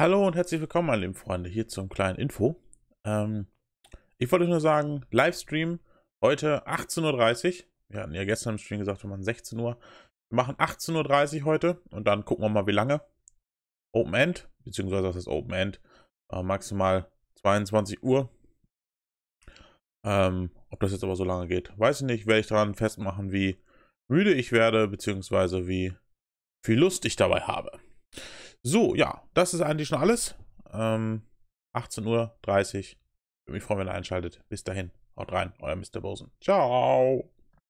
Hallo und herzlich willkommen, meine lieben Freunde, hier zum kleinen Info. Ähm, ich wollte nur sagen, Livestream heute 18.30 Uhr. Wir hatten ja gestern im Stream gesagt, wir machen 16 Uhr. Wir machen 18.30 Uhr heute und dann gucken wir mal, wie lange. Open End, beziehungsweise das ist Open End, äh, maximal 22 Uhr. Ähm, ob das jetzt aber so lange geht, weiß ich nicht. Werde ich daran festmachen, wie müde ich werde, beziehungsweise wie viel Lust ich dabei habe. So, ja, das ist eigentlich schon alles. Ähm, 18.30 Uhr. Würde mich freuen, wenn ihr einschaltet. Bis dahin. Haut rein, euer Mr. Bosen. Ciao.